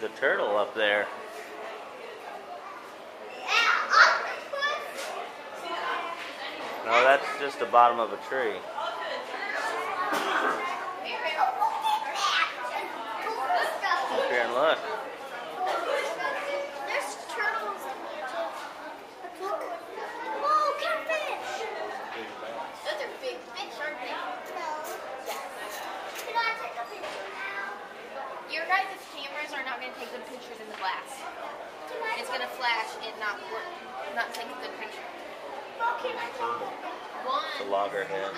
the turtle up there. No, that's just the bottom of a tree. Up here and look. There's turtles in here too. Look. Whoa, catfish! Those are big fish, aren't they? No. Yes. Can I take a picture now? Your guys' cameras are not going to take good pictures in the glass. Can It's going to flash and not work, not take a good picture. Well, can I take one? The loggerhead.